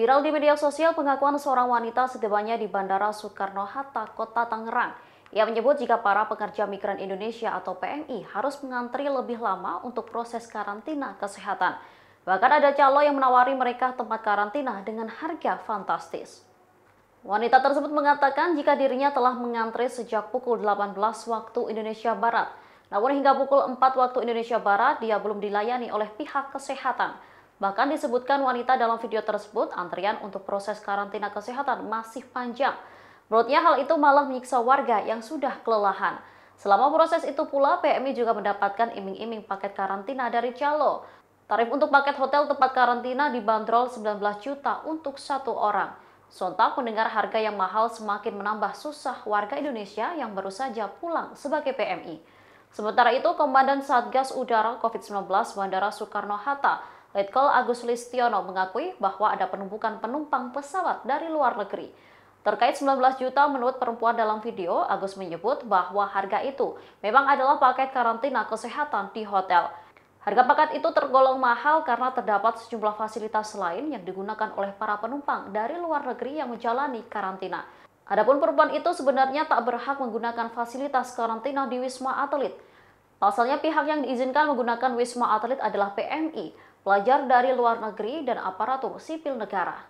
Viral di media sosial pengakuan seorang wanita setibanya di Bandara Soekarno-Hatta, Kota Tangerang. Ia menyebut jika para pekerja migran Indonesia atau PMI harus mengantri lebih lama untuk proses karantina kesehatan. Bahkan ada calo yang menawari mereka tempat karantina dengan harga fantastis. Wanita tersebut mengatakan jika dirinya telah mengantri sejak pukul 18 waktu Indonesia Barat. Namun hingga pukul 4 waktu Indonesia Barat dia belum dilayani oleh pihak kesehatan. Bahkan disebutkan wanita dalam video tersebut, antrian untuk proses karantina kesehatan masih panjang. Menurutnya hal itu malah menyiksa warga yang sudah kelelahan. Selama proses itu pula, PMI juga mendapatkan iming-iming paket karantina dari calo. Tarif untuk paket hotel tempat karantina dibanderol 19 juta untuk satu orang. Sontak mendengar harga yang mahal semakin menambah susah warga Indonesia yang baru saja pulang sebagai PMI. Sementara itu, Komandan Satgas Udara COVID-19 Bandara Soekarno-Hatta Letkol Agus Listiono mengakui bahwa ada penumpukan penumpang pesawat dari luar negeri. Terkait 19 juta menurut perempuan dalam video, Agus menyebut bahwa harga itu memang adalah paket karantina kesehatan di hotel. Harga paket itu tergolong mahal karena terdapat sejumlah fasilitas lain yang digunakan oleh para penumpang dari luar negeri yang menjalani karantina. Adapun perempuan itu sebenarnya tak berhak menggunakan fasilitas karantina di Wisma Atlet. Pasalnya pihak yang diizinkan menggunakan Wisma Atlet adalah PMI, pelajar dari luar negeri, dan aparatur sipil negara.